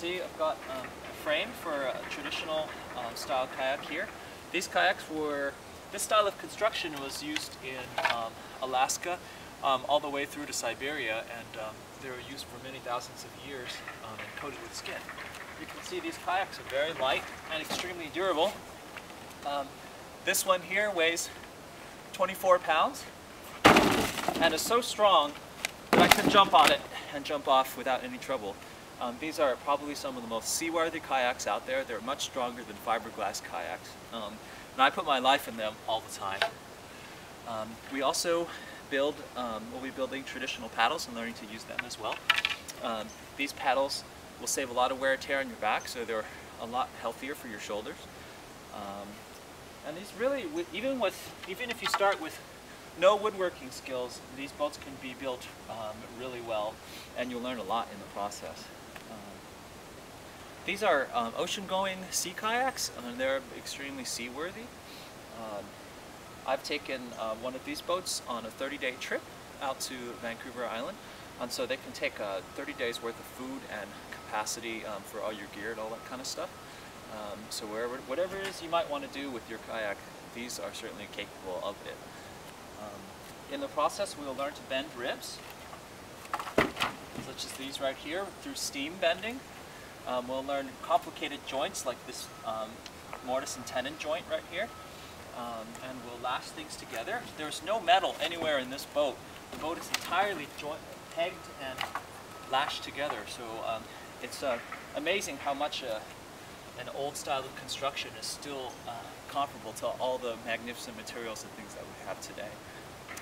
see, I've got um, a frame for a traditional um, style kayak here. These kayaks were, this style of construction was used in um, Alaska um, all the way through to Siberia and um, they were used for many thousands of years um, and coated with skin. You can see these kayaks are very light and extremely durable. This one here weighs 24 pounds and is so strong that I can jump on it and jump off without any trouble. Um, these are probably some of the most seaworthy kayaks out there. They're much stronger than fiberglass kayaks. Um, and I put my life in them all the time. Um, we also build, um, we'll be building traditional paddles and learning to use them as well. Um, these paddles will save a lot of wear and tear on your back, so they're a lot healthier for your shoulders. Um, and these really, even with, even if you start with no woodworking skills, these boats can be built um, really well and you'll learn a lot in the process. These are um, ocean-going sea kayaks and they're extremely seaworthy. Um, I've taken uh, one of these boats on a 30-day trip out to Vancouver Island and so they can take uh, 30 days worth of food and capacity um, for all your gear and all that kind of stuff. Um, so wherever, whatever it is you might want to do with your kayak, these are certainly capable of it. Um, in the process, we will learn to bend ribs, such as these right here, through steam bending. Um, we'll learn complicated joints like this um, mortise and tenon joint right here. Um, and we'll lash things together. There's no metal anywhere in this boat. The boat is entirely joint, pegged and lashed together. So um, it's uh, amazing how much uh, an old style of construction is still uh, comparable to all the magnificent materials and things that we have today.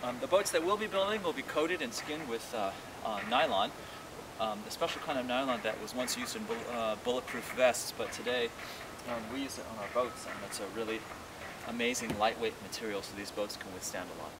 Um, the boats that we'll be building will be coated and skinned with uh, uh, nylon, um, the special kind of nylon that was once used in uh, bulletproof vests, but today um, we use it on our boats and it's a really amazing lightweight material so these boats can withstand a lot.